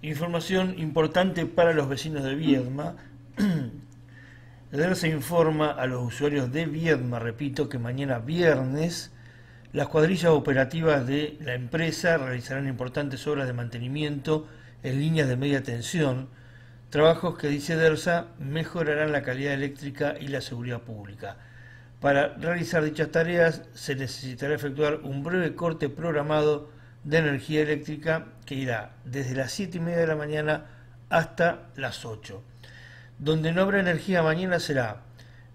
Información importante para los vecinos de Viedma. se informa a los usuarios de Viedma, repito, que mañana viernes las cuadrillas operativas de la empresa realizarán importantes obras de mantenimiento en líneas de media tensión, trabajos que, dice DERSA, mejorarán la calidad eléctrica y la seguridad pública. Para realizar dichas tareas se necesitará efectuar un breve corte programado de energía eléctrica que irá desde las 7 y media de la mañana hasta las 8. Donde no habrá energía mañana será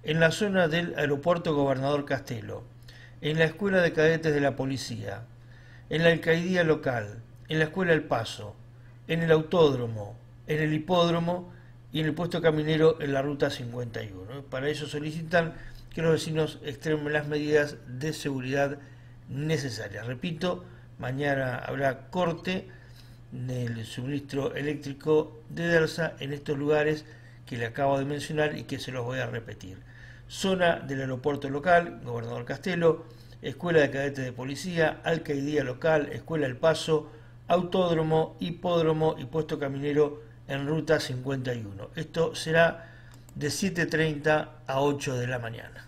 en la zona del aeropuerto Gobernador Castelo, en la escuela de cadetes de la policía, en la alcaldía local, en la escuela El Paso, en el autódromo, en el hipódromo y en el puesto caminero en la ruta 51. Para eso solicitan que los vecinos extremen las medidas de seguridad necesarias. Repito, Mañana habrá corte del suministro eléctrico de DERSA en estos lugares que le acabo de mencionar y que se los voy a repetir. Zona del aeropuerto local, Gobernador Castelo, Escuela de Cadetes de Policía, Alcaidía Local, Escuela El Paso, Autódromo, Hipódromo y Puesto Caminero en Ruta 51. Esto será de 7.30 a 8 de la mañana.